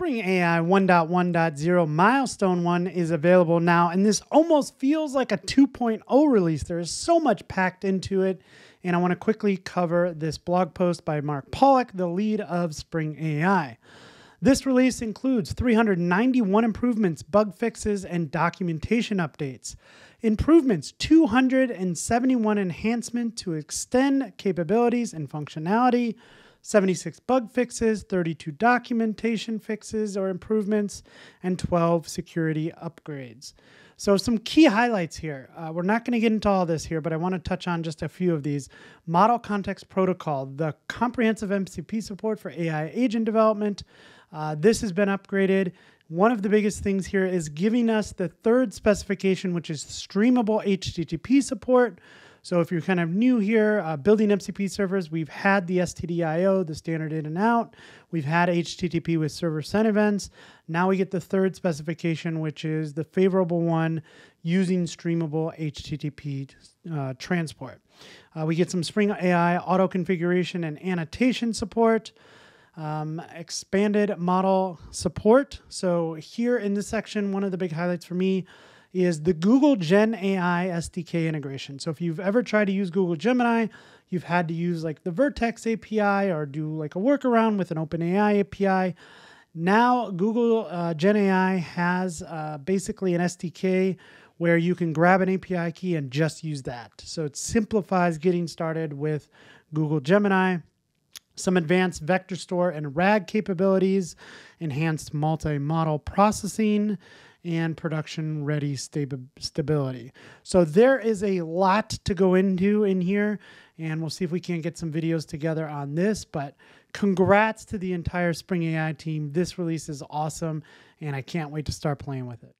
Spring AI 1.1.0 Milestone 1 is available now, and this almost feels like a 2.0 release. There is so much packed into it, and I want to quickly cover this blog post by Mark Pollack, the lead of Spring AI. This release includes 391 improvements, bug fixes, and documentation updates. Improvements 271 enhancement to extend capabilities and functionality. 76 bug fixes, 32 documentation fixes or improvements, and 12 security upgrades. So, some key highlights here. Uh, we're not going to get into all this here, but I want to touch on just a few of these. Model Context Protocol, the comprehensive MCP support for AI agent development. Uh, this has been upgraded. One of the biggest things here is giving us the third specification, which is streamable HTTP support. So if you're kind of new here, uh, building MCP servers, we've had the STDIO, the standard in and out. We've had HTTP with server sent events. Now we get the third specification, which is the favorable one using streamable HTTP uh, transport. Uh, we get some Spring AI auto configuration and annotation support. Um, expanded model support. So here in this section, one of the big highlights for me is the Google Gen AI SDK integration. So if you've ever tried to use Google Gemini, you've had to use like the Vertex API or do like a workaround with an OpenAI API. Now, Google uh, Gen AI has uh, basically an SDK where you can grab an API key and just use that. So it simplifies getting started with Google Gemini. Some advanced vector store and RAG capabilities, enhanced multi model processing, and production ready stab- stability. So there is a lot to go into in here, and we'll see if we can get some videos together on this. But congrats to the entire Spring AI team. This release is awesome, and I can't wait to start playing with it.